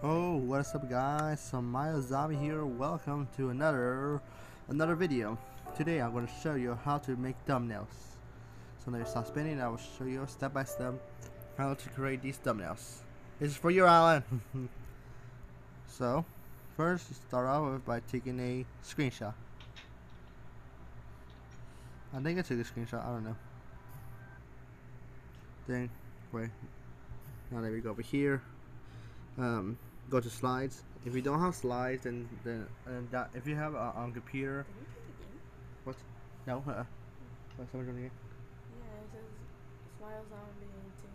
Oh, what's up guys? Samaya Zombie here. Welcome to another another video. Today I'm going to show you how to make thumbnails. So now you stop spinning I will show you step by step how to create these thumbnails. This is for you Alan. so first start off with by taking a screenshot. I think I took a screenshot, I don't know. Then wait. Now there we go over here. Um, go to slides. If you don't have slides, then then and that if you have a on computer, what? No, uh, what's someone doing again? Yeah, it says Smile Zombie to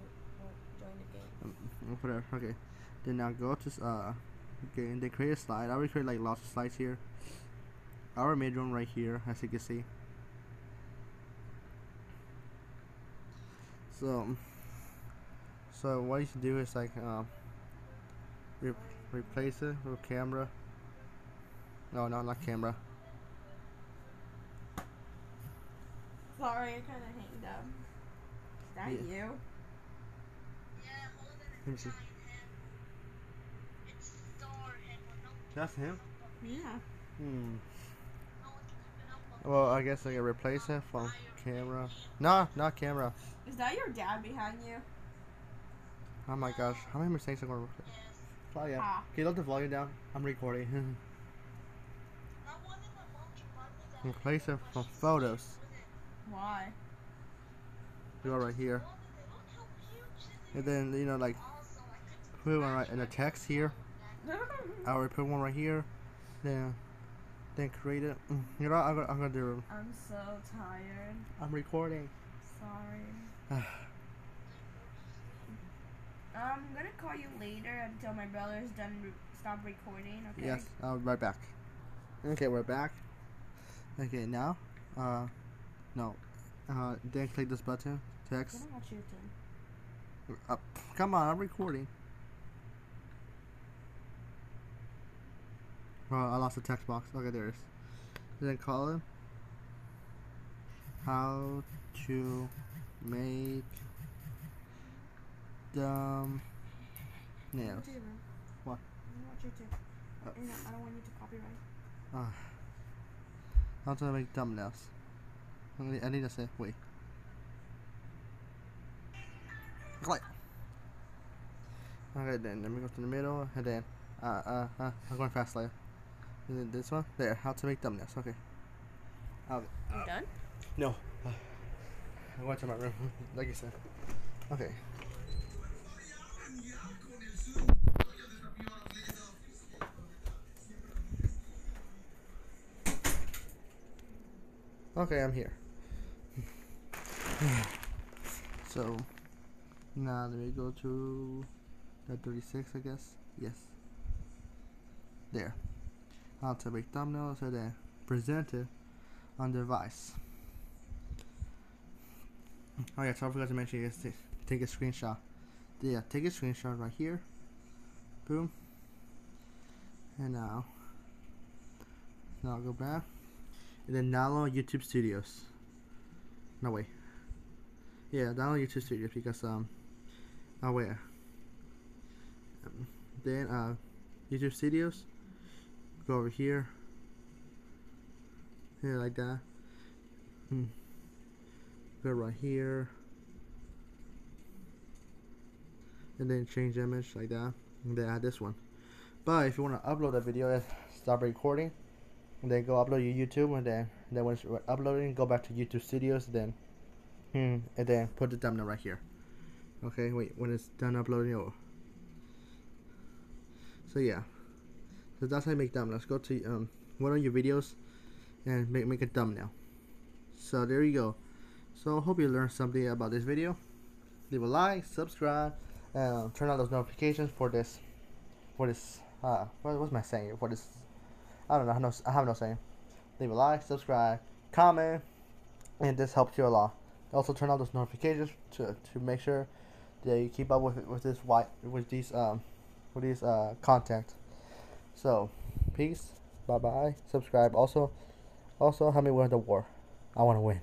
join the game. Um, whatever. Okay. Then now go to uh, okay, and then create a slide. I already create like lots of slides here. I already made one right here, as you can see. So, so what you should do is like um. Re replace it with camera. No, no, not camera. Sorry, I kind of hanged up. Is that you? Yeah. you? Let me see. That's him. Yeah. Hmm. Well, I guess I can replace it from camera. No, not camera. Is that your dad behind you? Oh my gosh, how many mistakes am I gonna replace? Oh yeah. Ah. Can you let the volume down? I'm recording. replace it from photos. Why? You go right here, and then you know like put one right in the text here. I will put one right here. Then, then create it. Mm, You know, what I'm gonna, I'm gonna do. I'm so tired. I'm recording. Sorry. I'm gonna call you later until my brother's done re- stop recording. Okay. Yes, I'll be right back. Okay, we're back. Okay, now, uh, no, uh, then click this button, I text. don't want you to. Uh, come on, I'm recording. Oh, I lost the text box. Okay, there it is. Then call him. How to make dumb nails. Go to your room. What? I don't want you to. Uh, I don't want you to copyright. Ah. How to make thumbnails. I need, I need to say, wait. Click. Okay, then let me go to the middle, and then, uh, uh, uh, I'm going fast later. And then this one, there, how to make thumbnails, okay. Okay. You done? No. I'm going to my room, like you said. Okay. Okay, I'm here. so, now let me go to the 36, I guess. Yes. There. How to make thumbnails then present it on the device. Oh yeah, so I forgot to mention to take a screenshot. Yeah, take a screenshot right here. Boom. And now, now go back, and then download YouTube Studios. No way. Yeah, download YouTube Studios because um, oh wait. Then uh, YouTube Studios. Go over here. Here like that. Hmm. Go right here. And then change image like that. And then add this one. But if you want to upload a video, stop recording. And then go upload your YouTube. And then, then when it's uploading, go back to YouTube Studios. Then, hmm, and then put the thumbnail right here. Okay, wait. When it's done uploading, oh. So yeah. So that's how you make thumbnails. Go to um, one of your videos and make, make a thumbnail. So there you go. So I hope you learned something about this video. Leave a like, subscribe, and turn on those notifications for this. For this, uh, what was my saying? For this, I don't know. I have no, I have no saying. Leave a like, subscribe, comment, and this helps you a lot. Also turn on those notifications to to make sure that you keep up with with this white with these um with these uh content. So, peace. Bye bye. Subscribe. Also, also help me win the war. I want to win.